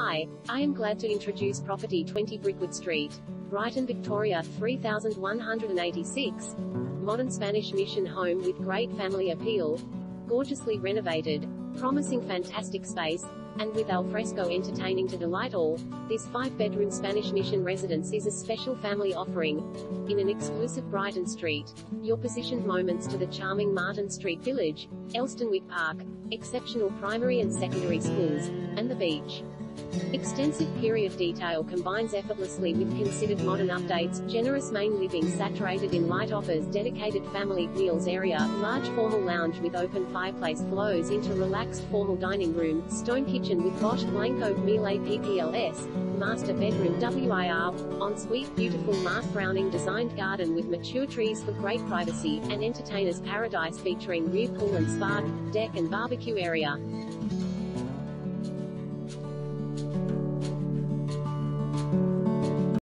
Hi, I am glad to introduce property 20 Brickwood Street, Brighton, Victoria 3186. Modern Spanish mission home with great family appeal, gorgeously renovated, promising fantastic space, and with alfresco entertaining to delight all, this five-bedroom Spanish mission residence is a special family offering. In an exclusive Brighton Street, your positioned moments to the charming Martin Street Village, Elsternwick Park, exceptional primary and secondary schools, and the beach. Extensive period detail combines effortlessly with considered modern updates, generous main living saturated in light offers dedicated family meals area, large formal lounge with open fireplace flows into relaxed formal dining room, stone kitchen with Bosch Blanco Miele PPLS, master bedroom WIR, ensuite beautiful Mark Browning designed garden with mature trees for great privacy, and entertainer's paradise featuring rear pool and spa, deck and barbecue area.